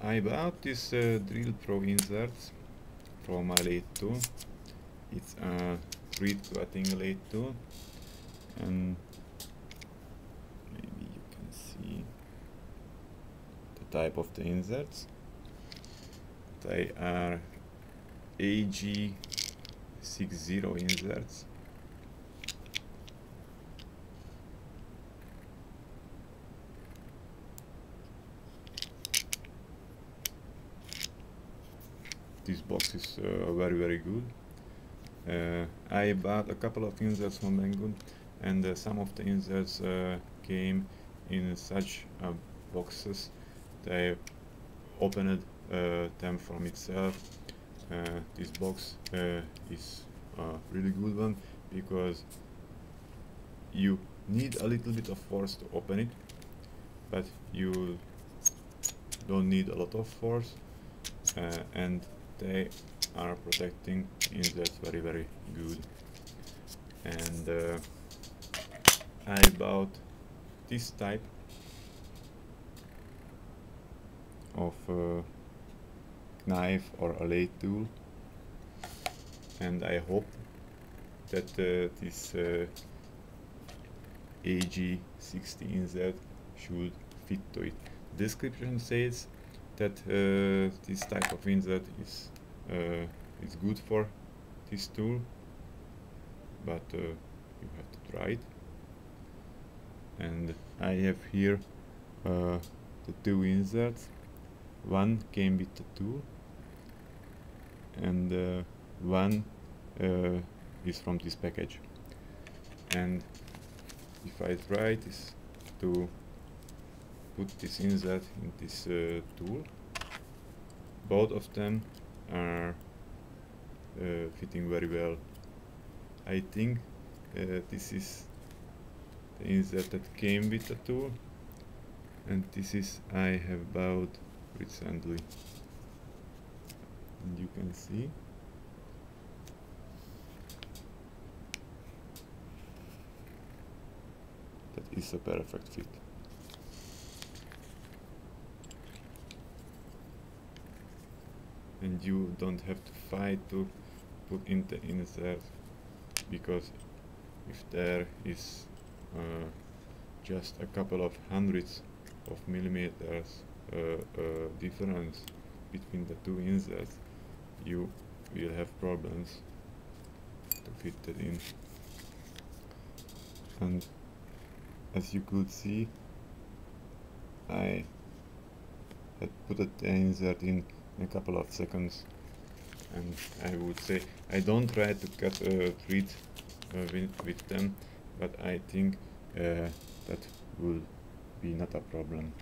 I bought this uh, Drill Pro inserts from my lathe tool. It's a reed cutting lathe tool and maybe you can see the type of the inserts. They are AG60 inserts this box is uh, very very good. Uh, I bought a couple of inserts from Banggood and uh, some of the inserts came in such boxes they opened them from itself. this box is a really good one because you need a little bit of force to open it but you don't need a lot of force uh, and they are protecting inserts very very good and uh, I bought this type of uh, knife or a lathe tool and I hope that uh, this uh, AG16Z should fit to it. Description says that uh, this type of insert is uh, is good for this tool but uh, you have to try it. And I have here uh, the two inserts. One came with the tool and uh, one uh, is from this package. And if I try this to put this insert in this uh, tool. Both of them are uh, fitting very well. I think uh, this is the insert that came with the tool and this is I have bought recently and you can see that is a perfect fit. And you don't have to fight to put in the insert because if there is uh, just a couple of hundreds of millimeters uh, uh, difference between the two inserts you will have problems to fit it in. And as you could see I had put the insert in in a couple of seconds. And I would say I don't try to cut a thread uh, with, with them but I think uh, that will be not a problem